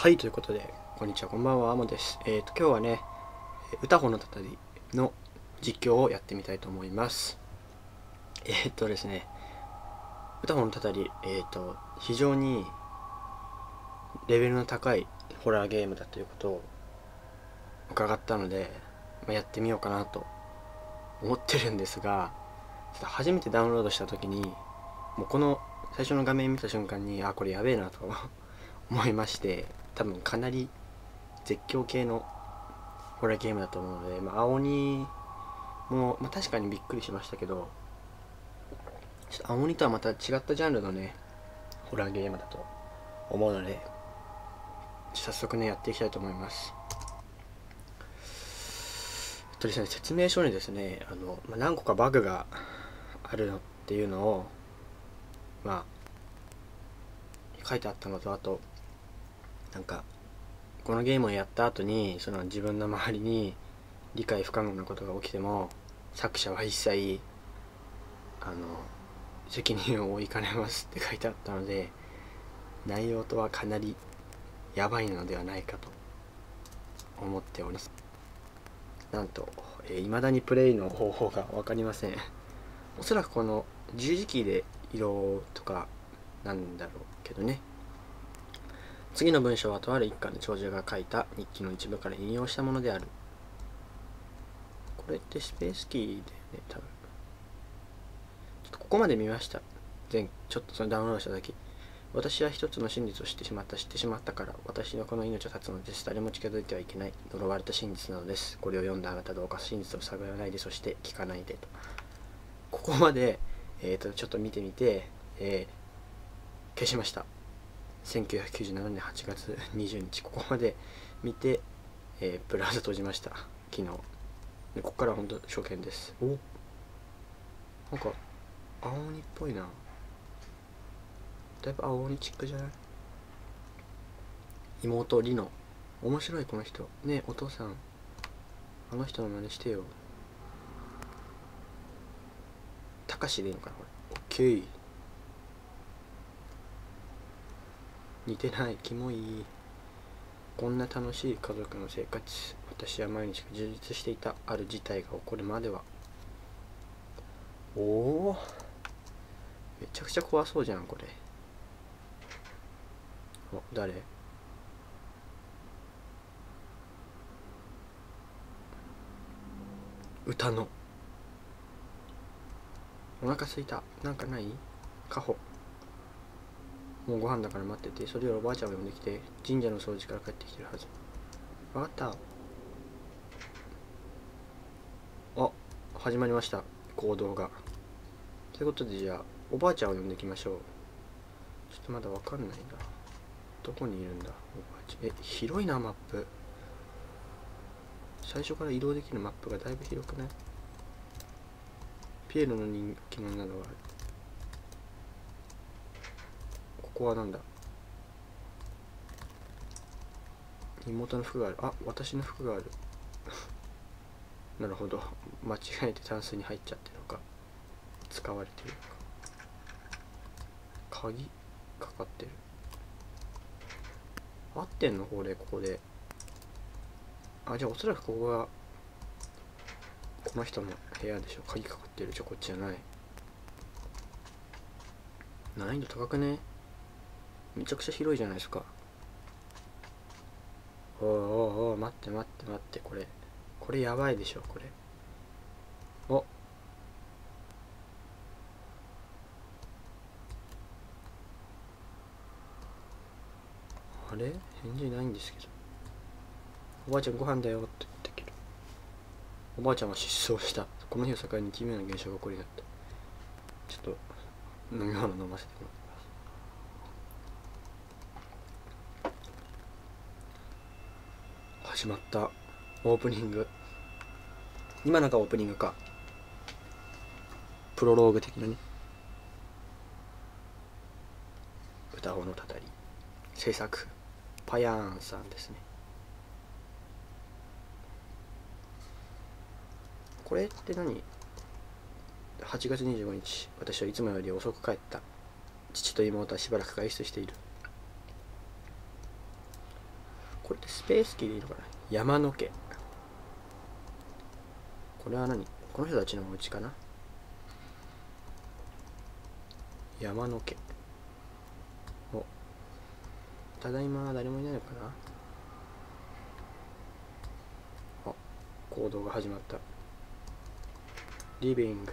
はい、ということで、こんにちは、こんばんは、アモです。えっ、と、今日はね、歌穂のたたりの実況をやってみたいと思います。えっ、とですね、歌穂のたたり、えっ、と、非常にレベルの高いホラーゲームだということを伺ったので、まあ、やってみようかなと思ってるんですが、ちょっと初めてダウンロードした時に、もうこの最初の画面見た瞬間に、あ、これやべえなと思いまして多分かなり絶叫系のホラーゲームだと思うので、まあ、青鬼も、まあ、確かにびっくりしましたけどちょっと青鬼とはまた違ったジャンルのねホラーゲームだと思うので早速ねやっていきたいと思います。えっとですね説明書にですねあの、まあ、何個かバグがあるのっていうのをまあ書いてあったのとあとなんかこのゲームをやった後にその自分の周りに理解不可能なことが起きても作者は一切あの責任を負いかねますって書いてあったので内容とはかなりやばいのではないかと思っております。なんといま、えー、未だにプレイの方法が分かりません。おそらくこの十字キーで色とかなんだろうけどね。次の文章はとある一家の長女が書いた日記の一部から引用したものである。これってスペースキーでね多分。ちょっとここまで見ました。前ちょっとそのダウンロードした時私は一つの真実を知ってしまった知ってしまったから私のこの命を絶つのです。誰も近づいてはいけない。呪われた真実なのです。これを読んだあなたどうか真実を探らないでそして聞かないでと。ここまで、えーと、とちょっと見てみて、えー、消しました。1997年8月20日ここまで見て、えー、ブラウザ閉じました。昨日。でここから本当初見です。お。なんか青鬼っぽいな。だいぶ青鬼チックじゃない？妹リノ。面白いこの人。ねえお父さん。あの人の真似してよ。たかしでいいのかなこれ。オッケー似てない。キモい。こんな楽しい家族の生活私は毎日が充実していたある事態が起こるまでは。おおめちゃくちゃ怖そうじゃんこれ。お誰？歌の。お腹すいた。なんかない？カホもうご飯だから待っててそれよりおばあちゃんを呼んできて神社の掃除から帰ってきてるはず。分かった。あ始まりました。行動が。ということでじゃあおばあちゃんを呼んできましょう。ちょっとまだ分かんないな。どこにいるんだおばあちゃん。え広いなマップ。最初から移動できるマップがだいぶ広くない？ピエロの人気者などはあるここはなんだ？妹の服がある。あ私の服がある。なるほど。間違えてタンスに入っちゃってるのか。使われてるのか。鍵かかってる。合ってんの？これここで。あじゃあおそらくここがこの人の部屋でしょ。鍵かかってる。じゃこっちじゃない。難易度高くね？めちゃくちゃ広いじゃないですか。おおおお待って待って待ってこれ。これやばいでしょこれ。お。あれ？返事ないんですけど。おばあちゃんご飯だよって言ったけど。おばあちゃんは失踪した。この日を境に奇妙な現象が起こりだった。ちょっと飲み物飲ませてもらって。始まったオープニング。今のがオープニングか。プロローグ的なね。歌おのたたり。制作。パヤーンさんですね。これって何 ?8 月25日。私はいつもより遅く帰った。父と妹はしばらく外出している。これってスペースキーでいいのかな山の家これは何？この人たちのお家かな？山の家お。ただいま誰もいないのかな？あ行動が始まった。リビング。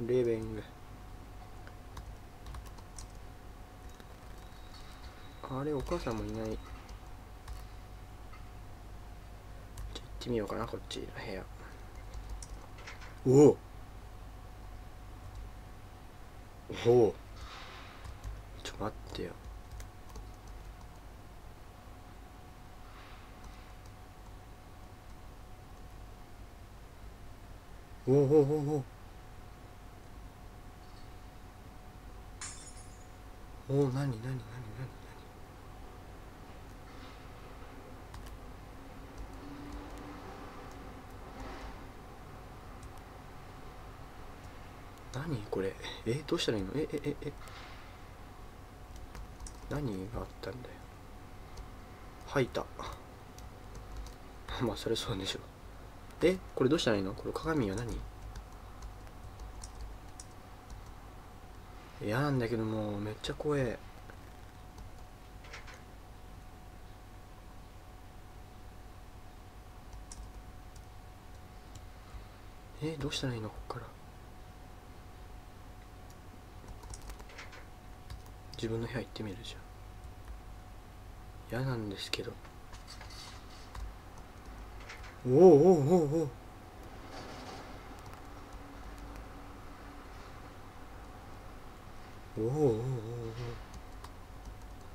リビング。あれお母さんもいない。じゃ行ってみようかなこっちの部屋。おお。おお。ちょ待ってよ。おおおおお。おお何何何？何これ？えどうしたらいいの？ええええ。何があったんだよ。吐いた。まあそれそうでしょ。えこれどうしたらいいの？これ鏡は何？嫌なんだけどもうめっちゃ怖ええどうしたらいいの？こっから。自分の部屋行ってみるじゃん。嫌なんですけど。おおおおおおおおおおお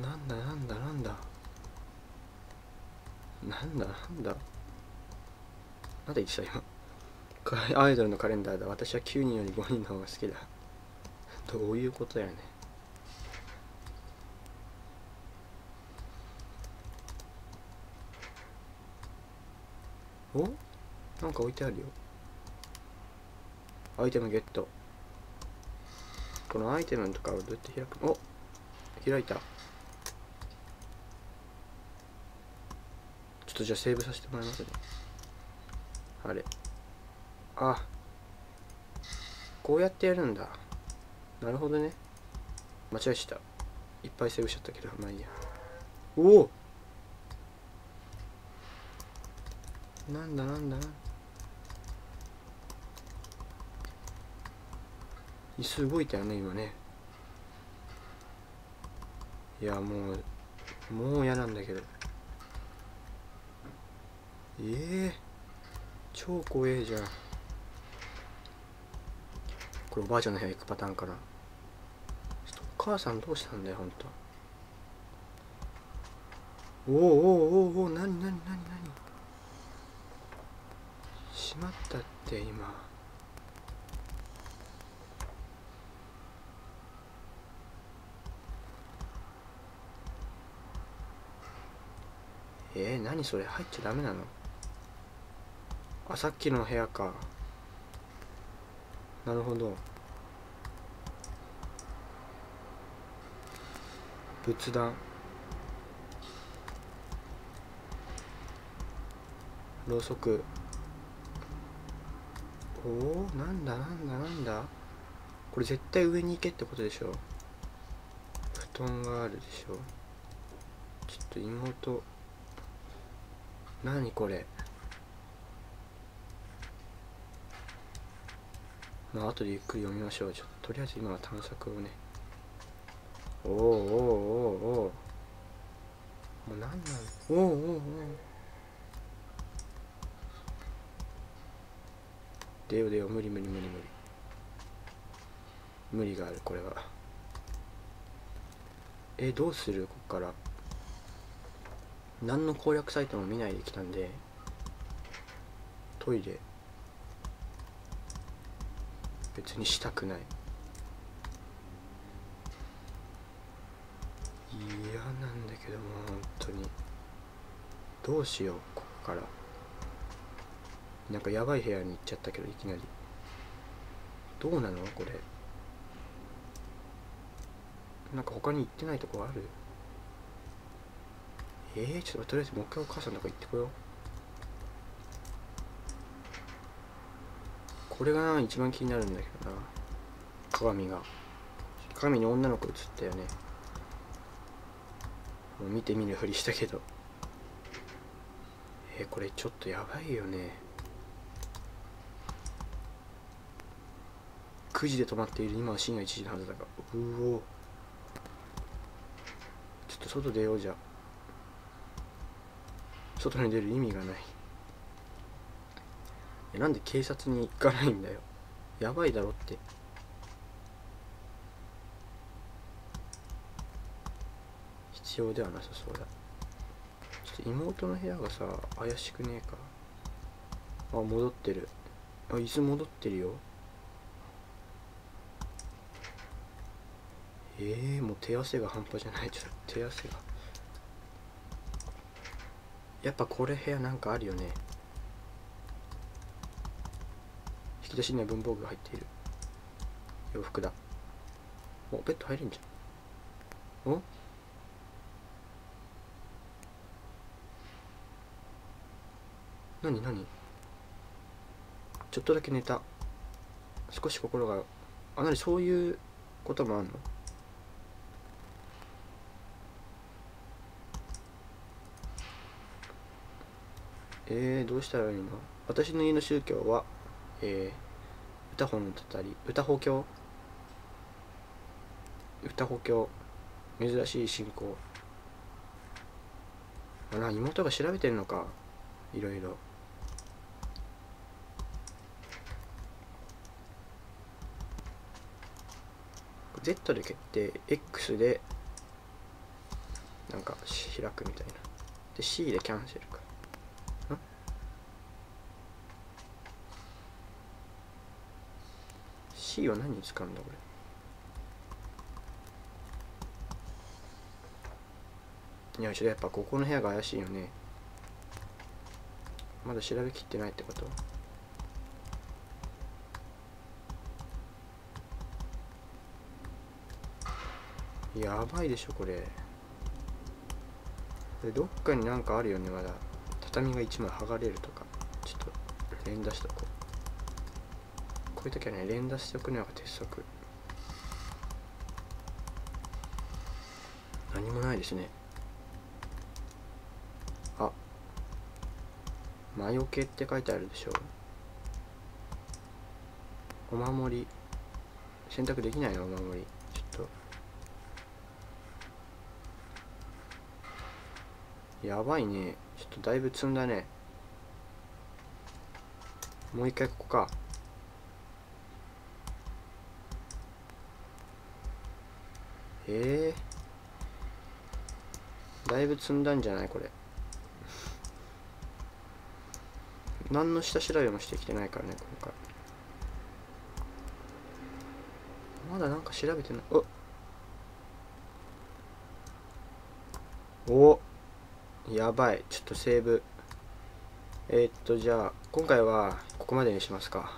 なんだなんだなんだ。なんだなんだ。なんで言ってた今アイドルのカレンダーだ。私は9人より5人の方が好きだ。どういうことやねお？なんか置いてあるよ。アイテムゲット。このアイテムとかをどうやって開く？のお？開いた。ちょっとじゃあセーブさせてもらいますね。あれ。あ。こうやってやるんだ。なるほどね。間違えした。いっぱいセーブしちゃったけどまあいいや。おお！なんだなんだ？椅子動いたよね今ね。いやもうもう嫌なんだけど。ええー、超怖えじゃんこれおばあちゃんの部屋行くパターンかな。お母さんどうしたんだよほんと。おおおおおおなになになになにしまったって今。えー、何それ？入っちゃダメなの？あさっきの部屋か。なるほど。仏壇。ろうそく。おおなんだなんだなんだ？これ絶対上に行けってことでしょ？布団があるでしょ？ちょっと妹。何これ？まあ後でゆっくり読みましょう。ちょっととりあえず今は探索をね。おおおおおおもう何なのおおおおおお出よ。出よ無理無理無理無理。無理があるこれは。えどうする？こっから。何の攻略サイトも見ないで来たんで。トイレ。別にしたくない。嫌なんだけども本当に。どうしようここから。なんかやばい部屋に行っちゃったけどいきなり。どうなのこれ。なんか他に行ってないとこある？えー、ちょっととりあえずもう一回お母さんとこ行ってこよう。これが一番気になるんだけどな。鏡が。鏡に女の子映ったよね。もう見て見ぬふりしたけど。えー、これちょっとやばいよね。9時で止まっている今は深夜1時のはずだが。うお。ちょっと外出ようじゃ。外に出る意味がない。えなんで警察に行かないんだよ。やばいだろって。必要ではなさそうだ。ちょっと妹の部屋がさ怪しくねえか。あ戻ってる。あ椅子戻ってるよ。えー、もう手汗が半端じゃない。ちょっと手汗が。やっぱこれ部屋なんかあるよね。引き出しには文房具が入っている。洋服だ。おベッド入れんじゃん。お？何何？ちょっとだけ寝た。少し心があなにそういうこともあんの？えー、どうしたらいいの？私の家の宗教は、えー、歌本だったり歌法教？歌法教。珍しい信仰。あら妹が調べてるのか。いろいろ。Z で決定。X でなんか開くみたいな。で C でキャンセルか。C は何に使うんだこれ。いややっぱここの部屋が怪しいよね。まだ調べきってないってこと？やばいでしょこれ。でどっかになんかあるよね。まだ。畳が1枚剥がれるとか。ちょっと連打しとこう。こういう時はね連打しておくのが鉄則。何もないですね。あ。魔除けって書いてあるでしょお守り。選択できないのお守り。ちょっと。やばいね。ちょっとだいぶ積んだね。もう一回ここか。へえ、だいぶ積んだんじゃないこれ。何の下調べもしてきてないからね今回。まだなんか調べてない。おおやばい。ちょっとセーブ。えー、っとじゃあ今回はここまでにしますか。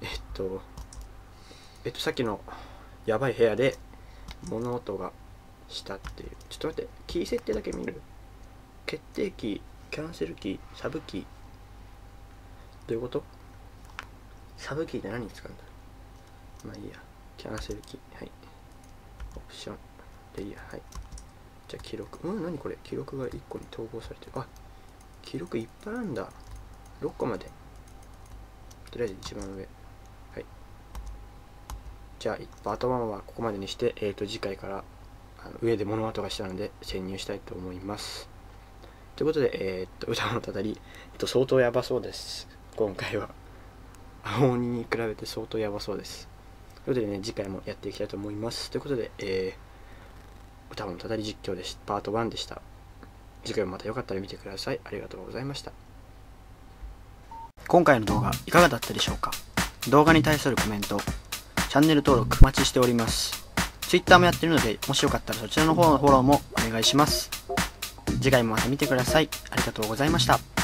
えっとえっとさっきのやばい部屋で物音がしたっていう。ちょっと待ってキー設定だけ見る？決定キーキャンセルキーサブキー。どういうこと？サブキーって何に使うんだ？まあいいや。キャンセルキー。はい。オプション。でいいや。はい。じゃあ記録。うん何これ？記録が1個に統合されてる。あ記録いっぱいあるんだ。6個まで。とりあえず一番上。じゃあパート1はここまでにして、えー、と次回から上で物音がしたので潜入したいと思います。ということで、えー、っと歌のたたり、えっと、相当やばそうです。今回は。青鬼に比べて相当やばそうです。ということでね次回もやっていきたいと思います。ということで、えー、歌のたたり実況でしパート1でした。次回もまたよかったら見てください。ありがとうございました。今回の動画いかがだったでしょうか？動画に対するコメントチャンネル登録お待ちしております。Twitter もやってるので、もしよかったらそちらの方のフォローもお願いします。次回もまた見てください。ありがとうございました。